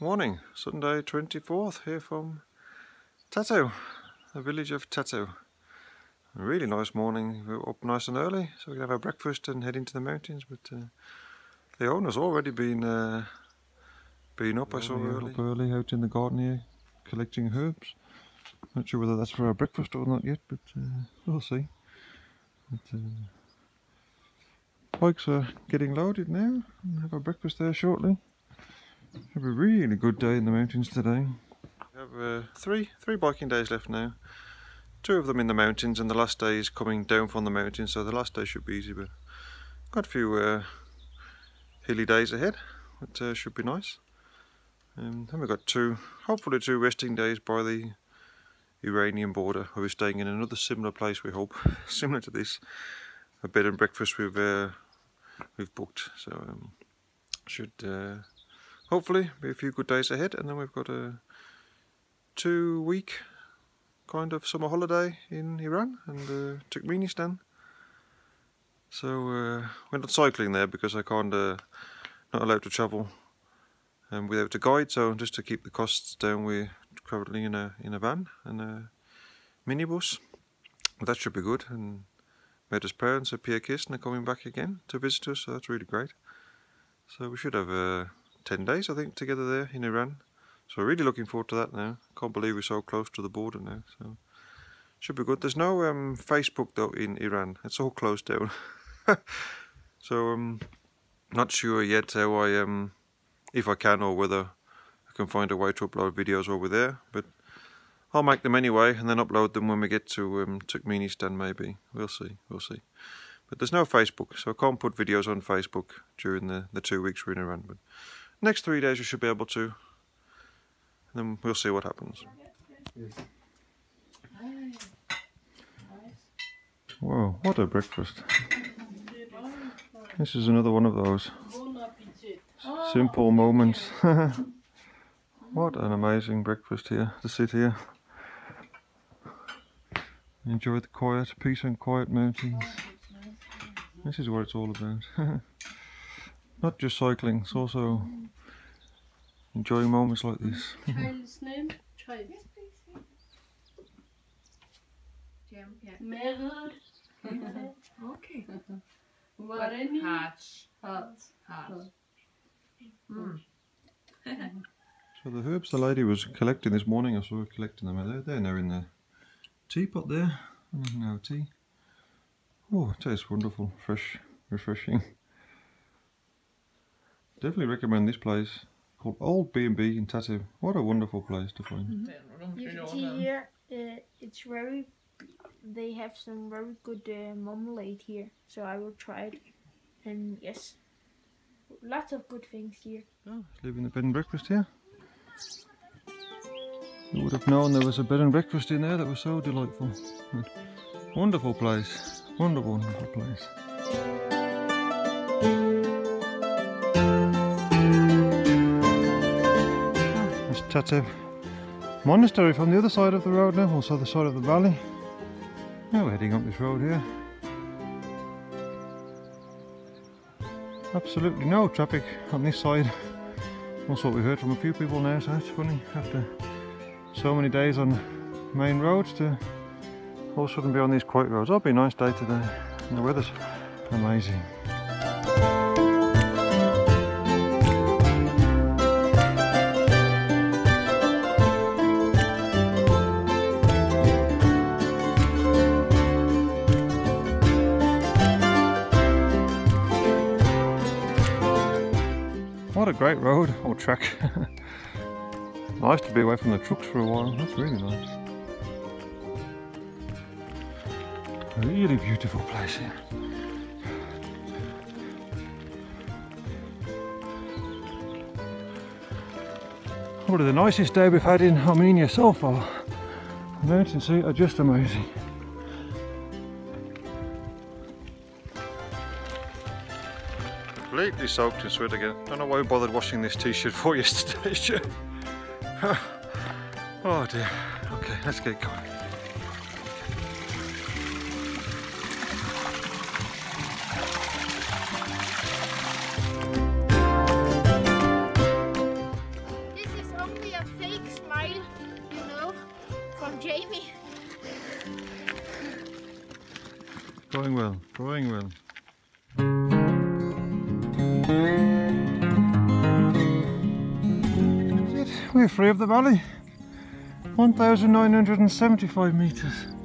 Morning, Sunday 24th here from Tatev, the village of Tatev. A really nice morning, we are up nice and early so we can have our breakfast and head into the mountains but uh, the owner's already been uh, been up I saw early. Up early out in the garden here collecting herbs. Not sure whether that's for our breakfast or not yet but uh, we'll see. But, uh, Bikes are getting loaded now. We'll have our breakfast there shortly. Have a really good day in the mountains today. We have uh, three three biking days left now. Two of them in the mountains and the last day is coming down from the mountains so the last day should be easy but got a few uh, hilly days ahead which uh, should be nice. Um, then we've got two, hopefully two resting days by the Iranian border. We'll be staying in another similar place we hope, similar to this. A bed and breakfast we've uh, we've booked. So um, should uh, hopefully be a few good days ahead, and then we've got a two-week kind of summer holiday in Iran and uh, Turkmenistan. So uh, we're not cycling there because I can't uh, not allowed to travel um, without a guide. So just to keep the costs down, we're traveling in a in a van and a minibus. That should be good and met his parents at Pierre Kirsten are coming back again to visit us, so that's really great. So we should have uh, 10 days, I think, together there in Iran. So really looking forward to that now. Can't believe we're so close to the border now. So should be good. There's no um, Facebook though in Iran. It's all closed down. so um, not sure yet how I um if I can or whether I can find a way to upload videos over there. But I'll make them anyway and then upload them when we get to um, Turkmenistan maybe. We'll see, we'll see. But there's no Facebook, so I can't put videos on Facebook during the, the two weeks we're in Iran. But next three days we should be able to. And then we'll see what happens. Whoa, what a breakfast. This is another one of those simple moments. what an amazing breakfast here, to sit here. Enjoy the quiet, peace and quiet mountains. This is what it's all about. Not just cycling, it's also enjoying moments like this. Child's name? Child. Meryl. okay. What any? Hatch. Heart. Hatch. Mm. so the herbs the lady was collecting this morning, I saw her collecting them. They're, they're now in the teapot there. Now tea. Oh, it tastes wonderful, fresh, refreshing. Definitely recommend this place called Old B&B in Tatev. What a wonderful place to find. Mm -hmm. You can see here, uh, it's very, they have some very good uh, marmalade here, so I will try it. And yes, lots of good things here. Oh, leaving the bed and breakfast here. You would have known there was a bed and breakfast in there that was so delightful. Wonderful place. Wonderful, wonderful place. Tatev Monastery from the other side of the road now, also the side of the valley. Now we're heading up this road here. Absolutely no traffic on this side. That's what we heard from a few people now, so it's funny after so many days on main roads to all of a sudden be on these quiet roads. It'll be a nice day today the weather's amazing. What a great road or track. Nice to be away from the trucks for a while. That's really nice. Really beautiful place here. Probably the nicest day we've had in Armenia so far. The mountains here are just amazing. completely soaked in sweat again. Don't know why I bothered washing this t-shirt for yesterday. oh dear. Okay, let's get going. This is only a fake smile, you know, from Jamie. Going well, going well. That's it, we're free of the valley. 1,975 metres.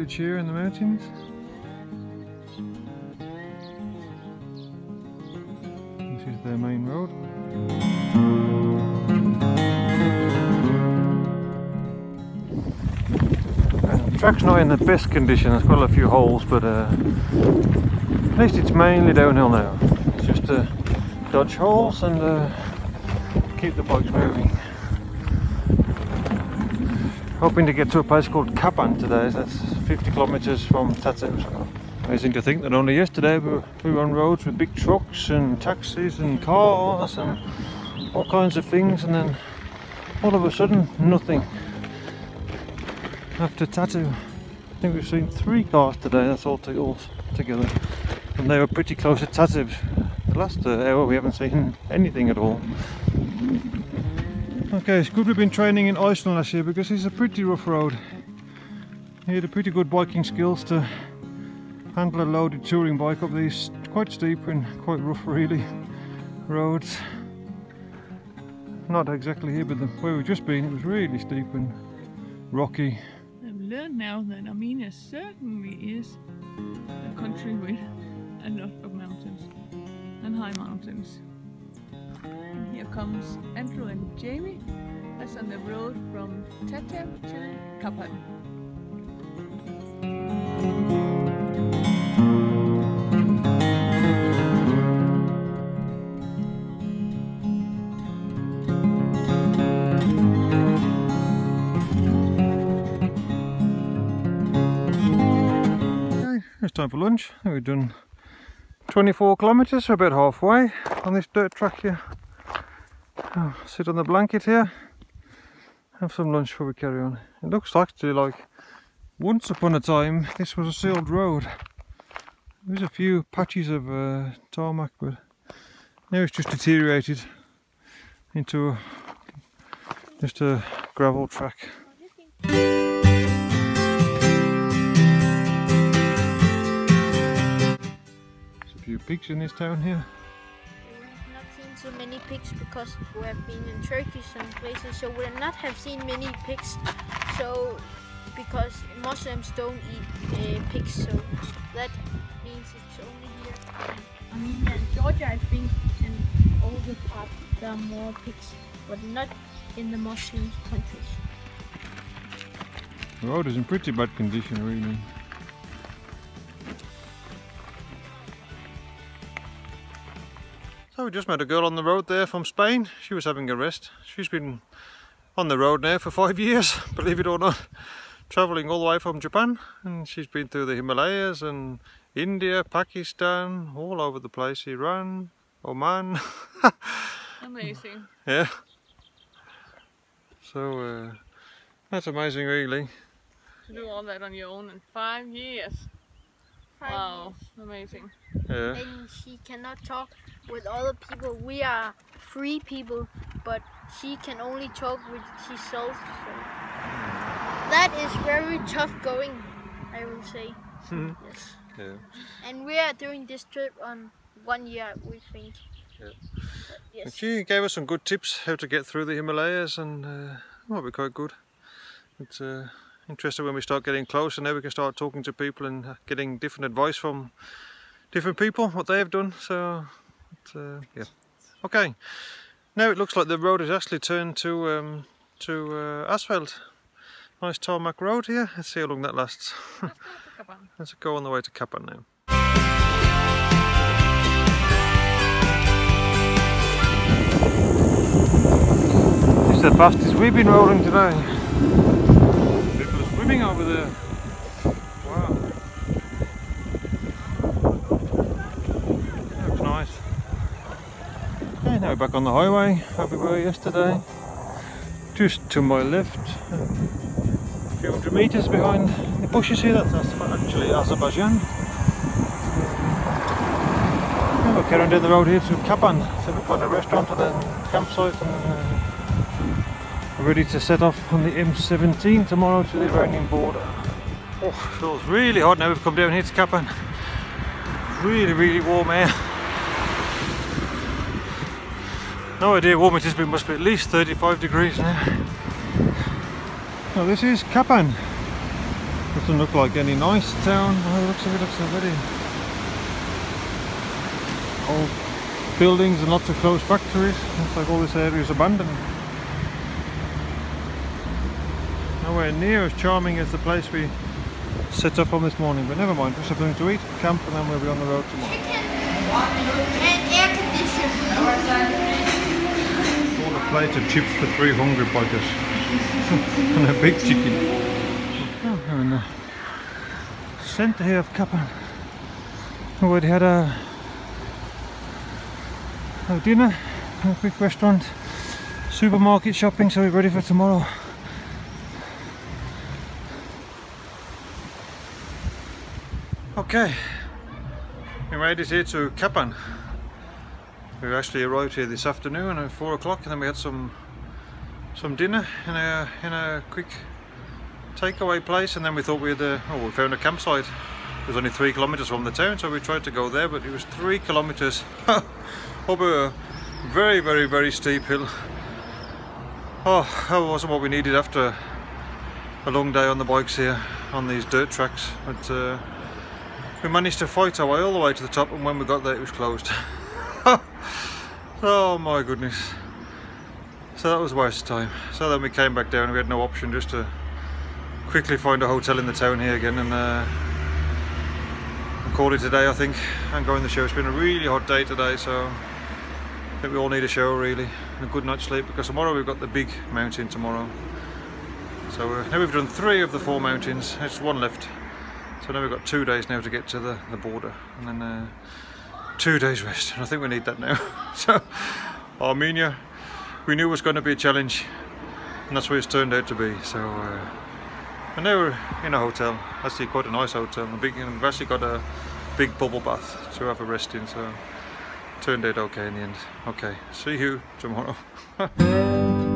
Village here in the mountains. This is their main road. Uh, the track's not in the best condition, there's quite a few holes, but uh, at least it's mainly downhill now. It's just to dodge holes and uh, keep the bikes moving. Hoping to get to a place called Kapan today, that's 50 kilometers from Tatev. Amazing to think that only yesterday we were, we were on roads with big trucks and taxis and cars and all kinds of things, and then all of a sudden, nothing. After Tatev, I think we've seen three cars today, that's all, to, all together. And they were pretty close to Tatev. The last uh, hour we haven't seen anything at all. Okay, it's good we've been training in Iceland last year because it's a pretty rough road. You had a pretty good biking skills to handle a loaded touring bike up these quite steep and quite rough really roads. Not exactly here, but the, where we've just been, it was really steep and rocky. I've learned now that Armenia certainly is a country with a lot of mountains and high mountains. And here comes Andrew and Jamie. That's on the road from Tatev to Kapan. It's time for lunch. We've done 24 kilometres, we're about halfway on this dirt track here. Oh, sit on the blanket here, have some lunch before we carry on. It looks actually like once upon a time this was a sealed road. There's a few patches of uh, tarmac, but now it's just deteriorated into a, just a gravel track. Few pigs in this town here. We have not seen so many pigs because we have been in Turkey some places, so we have not have seen many pigs. So because Muslims don't eat uh, pigs, so that means it's only here. I mean, in Georgia, I think, and all the parts there are more pigs, but not in the Muslim countries. The road is in pretty bad condition, really. So we just met a girl on the road there from Spain. She was having a rest. She's been on the road now for five years, believe it or not. Travelling all the way from Japan and she's been through the Himalayas and India, Pakistan, all over the place, Iran, Oman. Amazing. yeah. So uh, that's amazing really. To do all that on your own in five years. Five Wow, amazing. Yeah. and she cannot talk with other people. We are free people, but she can only talk with herself. So that is very tough going, I will say. yes. yeah. And we are doing this trip on one year, we think. Yeah. But And yes. she gave us some good tips how to get through the Himalayas and uh, might be quite good. It's uh, interesting when we start getting close and now we can start talking to people and uh, getting different advice from different people, what they have done. So, it's, uh, yeah. Okay. Now it looks like the road has actually turned to um, to uh, asphalt. Nice tarmac road here. Let's see how long that lasts. Let's go. Let's go on the way to Kapan now. This is the fastest we've been rolling today. Over there. Wow. Looks nice. Okay, now we're back on the highway where we were yesterday. just to my left, a few hundred meters behind the bushes here, that's actually Azerbaijan. And we're carrying down the road here to Kapan, so we've got a restaurant and the campsite and uh, ready to set off on the M17 tomorrow to the Iranian border. Oh, feels really hot now we've come down here to Kapan. Really, really warm air. No idea what it is, but it must be at least 35 degrees now. Now this is Kapan. Doesn't look like any nice town. Oh, it looks like it looks already old buildings and lots of closed factories. Looks like all this area is abandoned. Nowhere near as charming as the place we set up on this morning, but never mind. We'll have something to eat, camp, and then we'll be on the road tomorrow. And air conditioning. All a plate of chips for three hungry bikers. and a big chicken. Oh, we're in the centre here of Kapan. We already had a, a dinner, a quick restaurant, supermarket shopping, so we're ready for tomorrow. Okay, we made it here to Kapan. We actually arrived here this afternoon at four o'clock, and then we had some some dinner in a in a quick takeaway place, and then we thought we'd uh, oh we found a campsite. It was only three kilometers from the town, so we tried to go there, but it was three kilometers up a very very very steep hill. Oh, that wasn't what we needed after a long day on the bikes here on these dirt tracks, but. Uh, we managed to fight our way all the way to the top and when we got there it was closed. oh my goodness. So that was waste of time. So then we came back down and we had no option just to quickly find a hotel in the town here again and, uh, call it a day I think and go in the show. It's been a really hot day today so I think we all need a shower really and a good night's sleep because tomorrow we've got the big mountain tomorrow. So uh, now we've done three of the four mountains, there's one left. So now we've got two days now to get to the, the border and then uh, two days rest and I think we need that now. so Armenia we knew it was going to be a challenge and that's what it's turned out to be. So uh, and now we're in a hotel, actually quite a nice hotel, we've actually got a big bubble bath to have a rest in so turned out okay in the end. Okay, see you tomorrow.